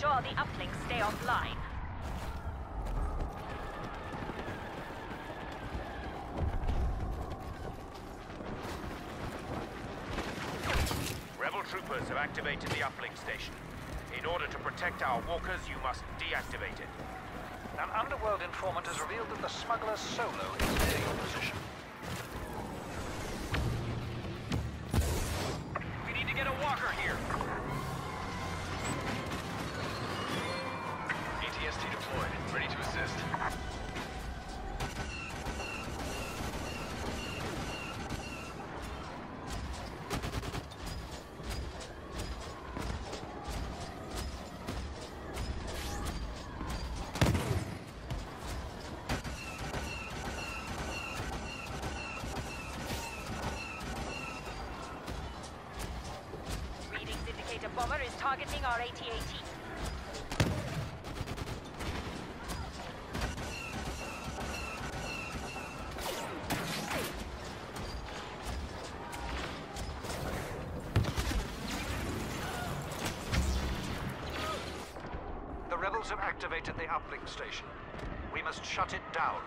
your. Ensure the uplinks stay offline. Rebel troopers have activated the uplink station. In order to protect our walkers, you must deactivate it. An underworld informant has revealed that the smuggler Solo is near your position. Our AT-AT. The rebels have activated the uplink station. We must shut it down.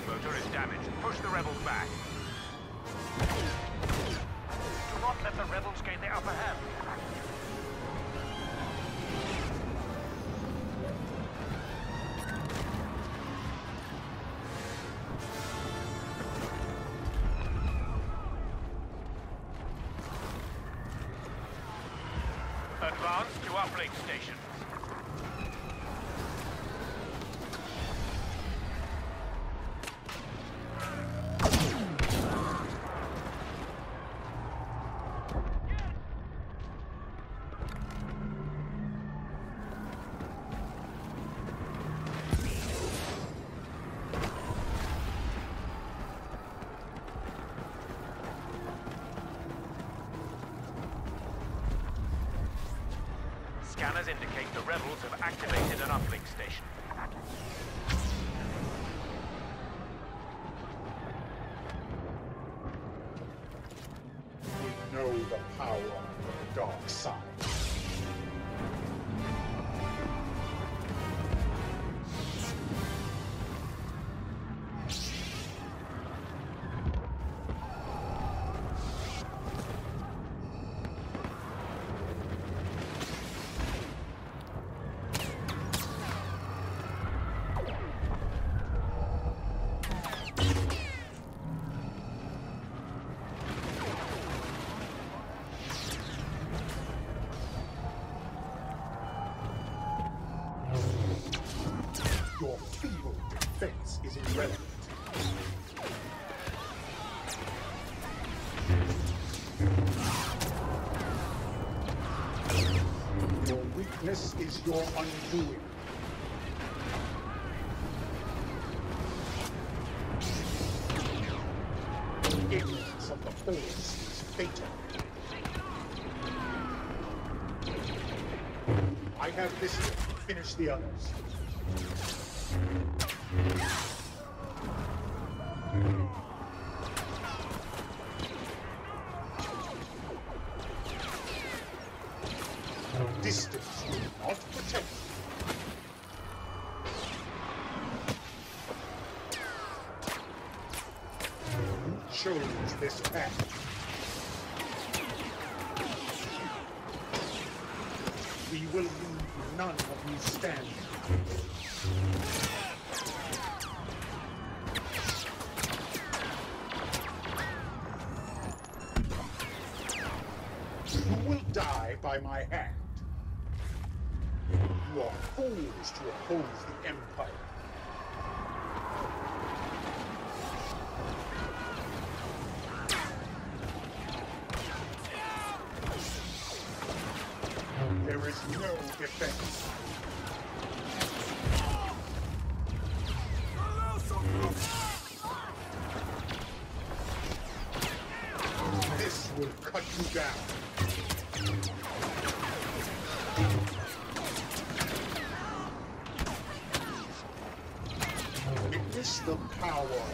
Side motor is damaged. Push the rebels back. Do not let the rebels gain the upper hand. Advance to uplink stations. Scanners indicate the rebels have activated an uplink station. We know the power of the dark side. Your undoing. Ignorance of the Force is fatal. I have this here. Finish the others. Distance not protect you. You chose this path. We will leave none of you standing. You will die by my hand. You are fools to oppose the Empire. There is no defense. This will cut you down.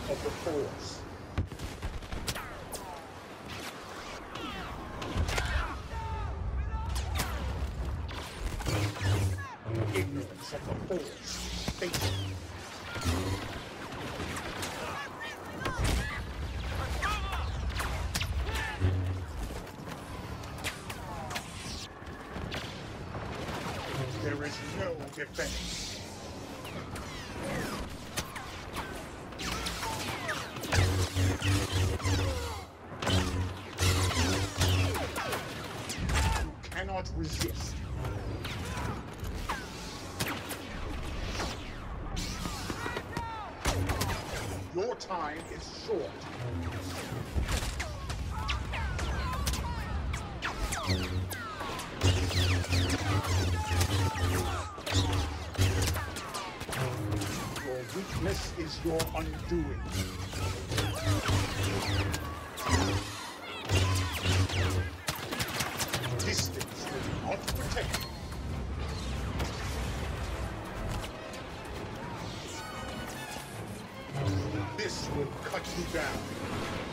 Of the Force. Ignorance of the Force. Cannot resist. Your time is short. Your weakness is your undoing. Not protect you. This will cut you down.